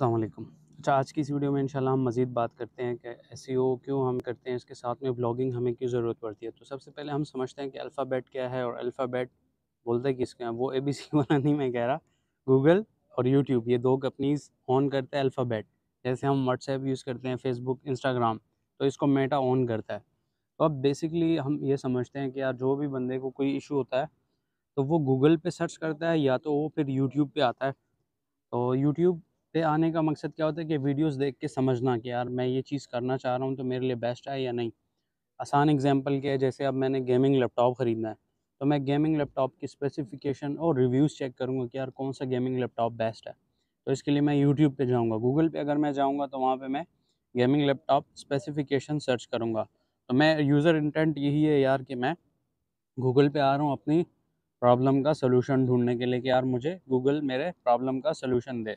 वालेकुम। अच्छा आज की इस वीडियो में इंशाल्लाह हम मज़ीद बात करते हैं कि एस क्यों हम करते हैं, इसके साथ में ब्लॉगिंग हमें क्यों ज़रूरत पड़ती है? तो सबसे पहले हम समझते हैं कि अल्फ़ाबेट क्या है और अल्फ़ाबेट बोलते हैं किसके हैं? वो ए बी सी वाला नहीं मैं कह रहा। गूगल और यूट्यूब, ये दो कंपनीज़ ऑन करते हैं अल्फ़ाबेट। जैसे हम व्हाट्सएप यूज़ करते हैं, फेसबुक, इंस्टाग्राम तो इसको मेटा ऑन करता है। तो अब बेसिकली हम ये समझते हैं कि यार, जो भी बंदे को कोई इशू होता है तो वो गूगल पे सर्च करता है या तो वो फिर यूट्यूब पे आता है। तो यूट्यूब पे आने का मकसद क्या होता है कि वीडियोस देख के समझना कि यार मैं ये चीज़ करना चाह रहा हूँ तो मेरे लिए बेस्ट है या नहीं। आसान एग्जांपल क्या है, जैसे अब मैंने गेमिंग लैपटॉप ख़रीदना है तो मैं गेमिंग लैपटॉप की स्पेसिफिकेशन और रिव्यूज़ चेक करूँगा कि यार कौन सा गेमिंग लैपटॉप बेस्ट है। तो इसके लिए मैं यूट्यूब पर जाऊँगा, गूगल पर अगर मैं जाऊँगा तो वहाँ पर मैं गेमिंग लैपटॉप स्पेसिफिकेशन सर्च करूँगा। तो मैं यूज़र इंटेंट यही है यार कि मैं गूगल पे आ रहा हूँ अपनी प्रॉब्लम का सलूशन ढूँढने के लिए कि यार मुझे गूगल मेरे प्रॉब्लम का सलूशन दे।